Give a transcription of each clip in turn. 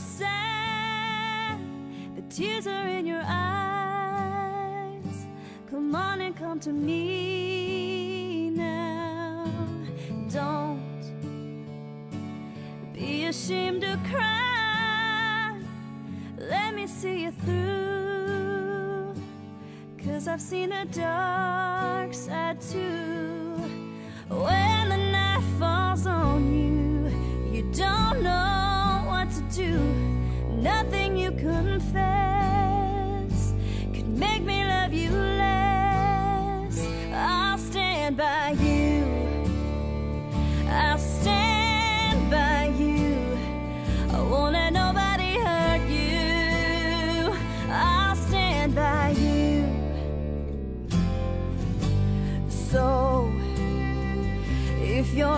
sad. The tears are in your eyes. Come on and come to me now. Don't be ashamed to cry. Let me see you through. Cause I've seen the dark side too. When the night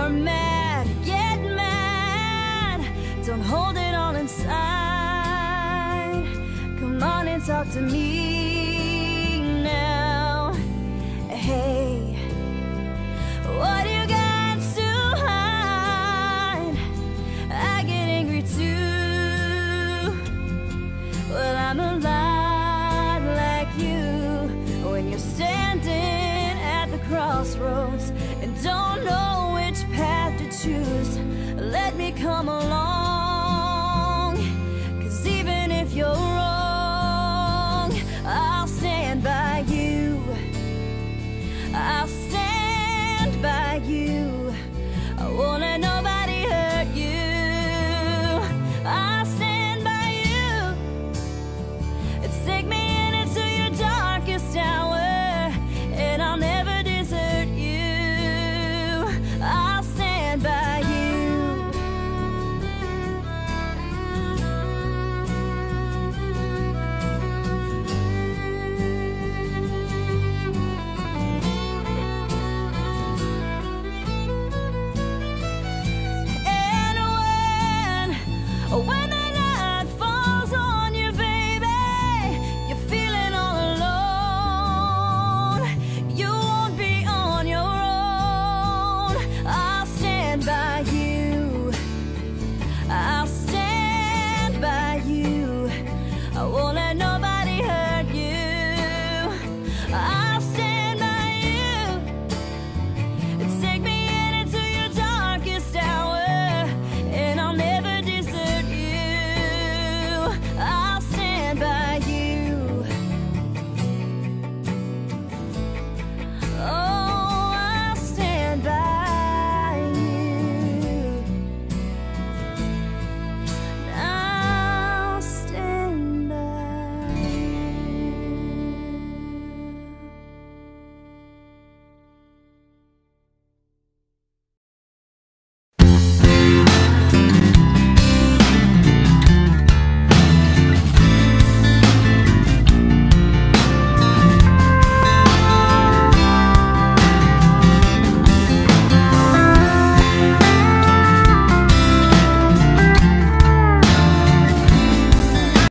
You're mad, get mad. Don't hold it all inside. Come on and talk to me now. Hey What do you got to hide? I get angry too. Well, I'm a lot like you. When you're standing at the crossroads when I.